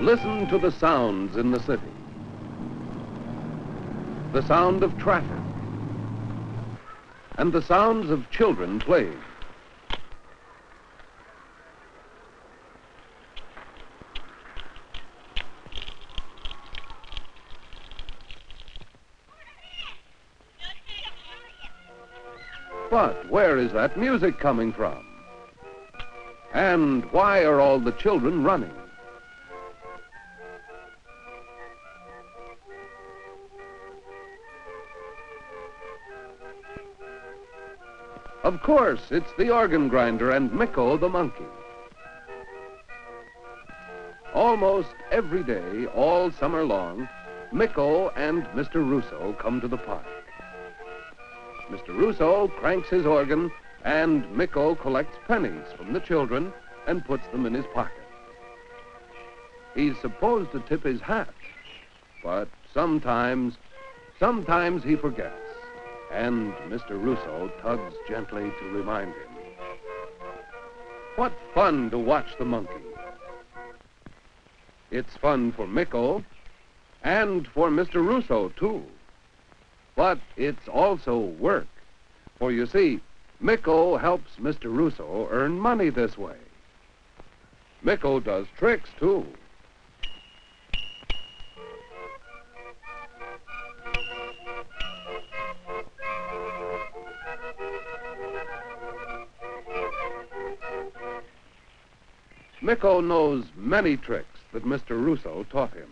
Listen to the sounds in the city. The sound of traffic. And the sounds of children playing. But where is that music coming from? And why are all the children running? Of course, it's the organ grinder and Miko the monkey. Almost every day, all summer long, Miko and Mr. Russo come to the park. Mr. Russo cranks his organ, and Miko collects pennies from the children and puts them in his pocket. He's supposed to tip his hat, but sometimes, sometimes he forgets, and Mr. Russo tugs gently to remind him. What fun to watch the monkey. It's fun for Miko and for Mr. Russo, too. But it's also work. For you see, Miko helps Mr. Russo earn money this way. Miko does tricks, too. Miko knows many tricks that Mr. Russo taught him.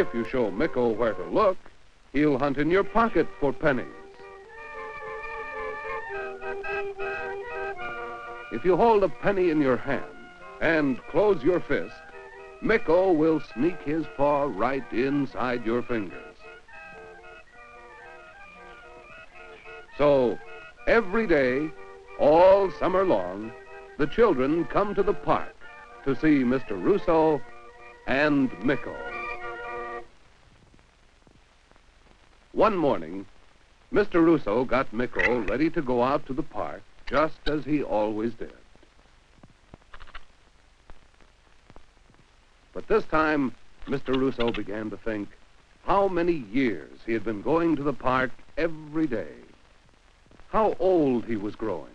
If you show Miko where to look, he'll hunt in your pocket for pennies. If you hold a penny in your hand and close your fist, Miko will sneak his paw right inside your fingers. So, every day, all summer long, the children come to the park to see Mr. Russo and Miko. One morning, Mr. Russo got Miko ready to go out to the park, just as he always did. But this time, Mr. Russo began to think how many years he had been going to the park every day, how old he was growing,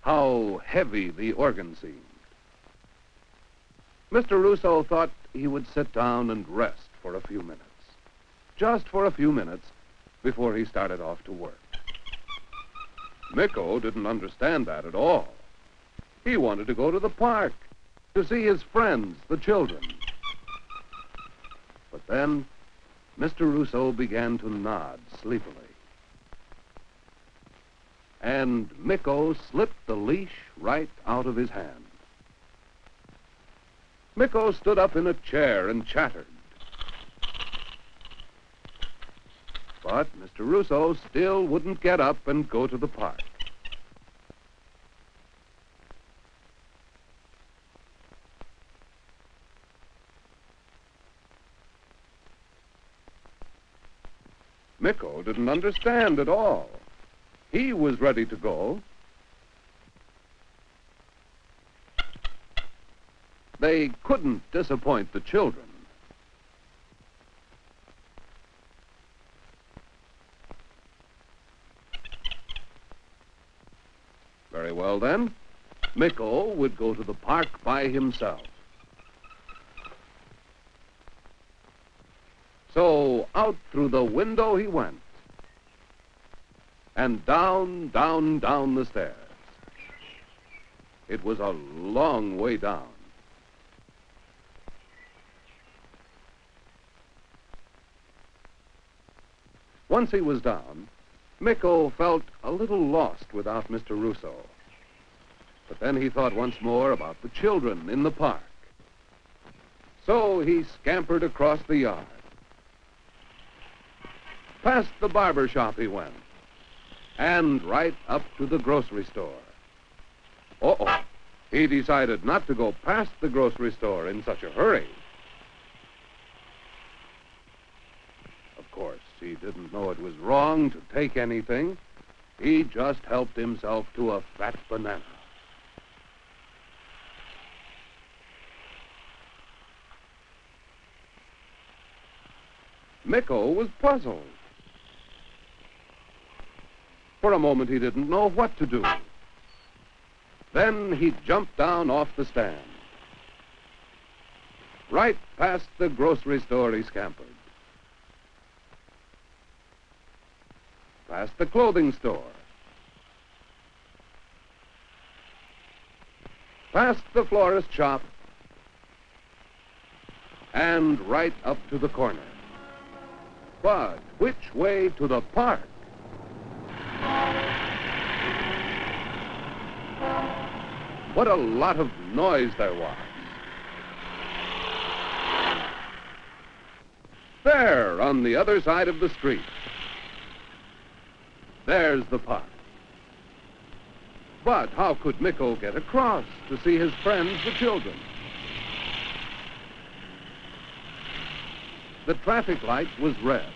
how heavy the organ seemed. Mr. Russo thought he would sit down and rest for a few minutes just for a few minutes before he started off to work. Miko didn't understand that at all. He wanted to go to the park to see his friends, the children. But then Mr. Russo began to nod sleepily. And Miko slipped the leash right out of his hand. Miko stood up in a chair and chattered. But Mr. Russo still wouldn't get up and go to the park. Miko didn't understand at all. He was ready to go. They couldn't disappoint the children. Then. Miko would go to the park by himself. So out through the window he went. And down, down, down the stairs. It was a long way down. Once he was down, Miko felt a little lost without Mr. Russo. But then he thought once more about the children in the park. So he scampered across the yard. Past the barber shop he went, and right up to the grocery store. Uh-oh. He decided not to go past the grocery store in such a hurry. Of course, he didn't know it was wrong to take anything. He just helped himself to a fat banana. Miko was puzzled. For a moment, he didn't know what to do. Then he jumped down off the stand. Right past the grocery store he scampered. Past the clothing store. Past the florist shop. And right up to the corner. But which way to the park? What a lot of noise there was. There, on the other side of the street. There's the park. But how could Miko get across to see his friends, the children? The traffic light was red.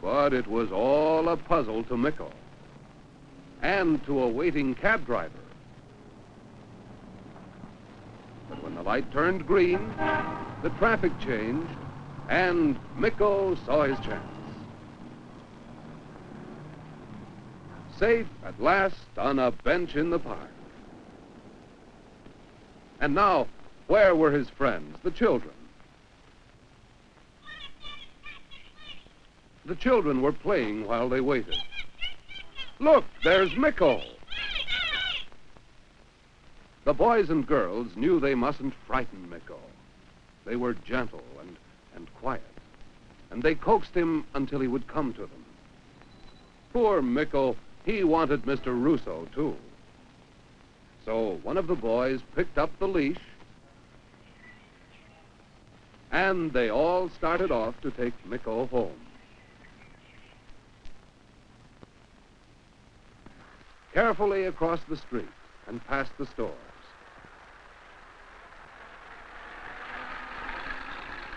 But it was all a puzzle to Miko and to a waiting cab driver. But when the light turned green, the traffic changed, and Miko saw his chance. Safe at last on a bench in the park. And now, where were his friends, the children? The children were playing while they waited. Look, there's Miko. The boys and girls knew they mustn't frighten Miko. They were gentle and, and quiet, and they coaxed him until he would come to them. Poor Miko, he wanted Mr. Russo, too. So one of the boys picked up the leash, and they all started off to take Miko home. Carefully across the street and past the stores.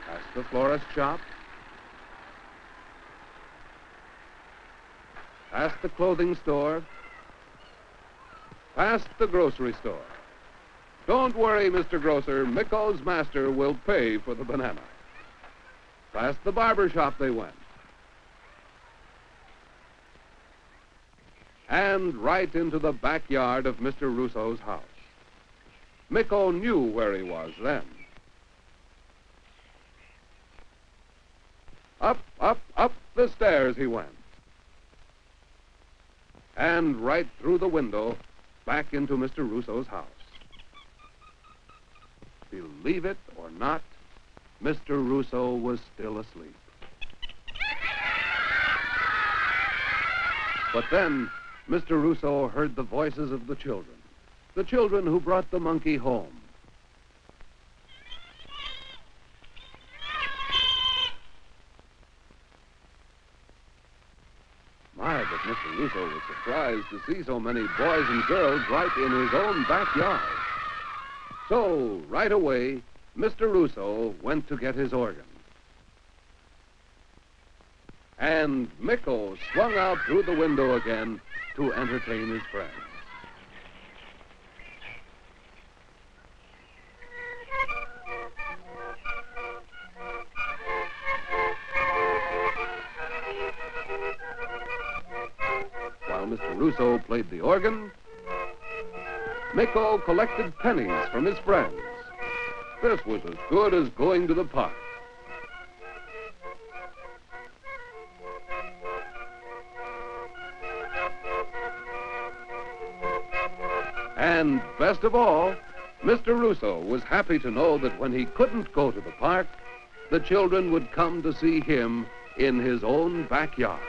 Past the florist shop. Past the clothing store. Past the grocery store. Don't worry, Mr. Grocer. Miko's master will pay for the banana. Past the barber shop they went. And right into the backyard of Mr. Russo's house. Miko knew where he was then. Up, up, up the stairs he went. And right through the window, back into Mr. Russo's house. Believe it or not, Mr. Russo was still asleep. But then Mr. Russo heard the voices of the children, the children who brought the monkey home. My, but Mr. Russo was surprised to see so many boys and girls right in his own backyard. So, right away, Mr. Russo went to get his organ. And Miko swung out through the window again to entertain his friends. While Mr. Russo played the organ, Miko collected pennies from his friends. This was as good as going to the park. And best of all, Mr. Russo was happy to know that when he couldn't go to the park, the children would come to see him in his own backyard.